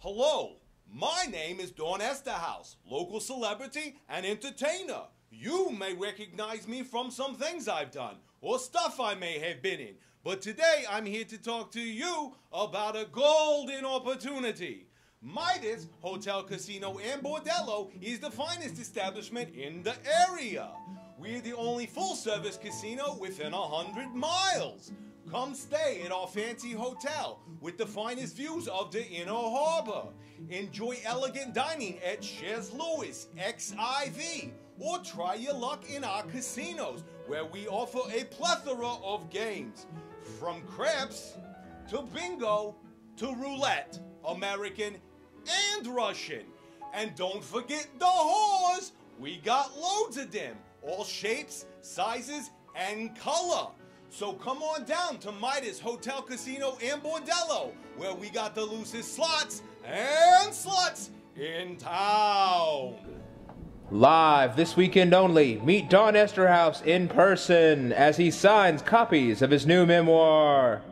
Hello, my name is Don Esterhaus, local celebrity and entertainer. You may recognize me from some things I've done or stuff I may have been in, but today I'm here to talk to you about a golden opportunity. Midas Hotel, Casino, and Bordello is the finest establishment in the area. We're the only full service casino within a hundred miles. Come stay at our fancy hotel with the finest views of the inner harbor. Enjoy elegant dining at Chez Louis XIV or try your luck in our casinos where we offer a plethora of games from craps to bingo to roulette, American and Russian. And don't forget the whores. We got loads of them, all shapes, sizes, and color. So come on down to Midas Hotel Casino and Bordello, where we got the loosest slots and sluts in town. Live this weekend only, meet Don Esterhaus in person as he signs copies of his new memoir.